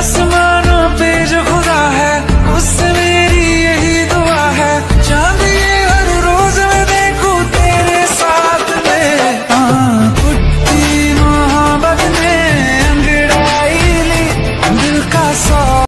आसमानों पे जो खुदा है उससे मेरी यही दुआ है। चाँद ये हर रोज मैं देखूँ तेरे साथ में। हाँ, पुट्टी मोहब्बत में अंगड़ाई दिल का सौ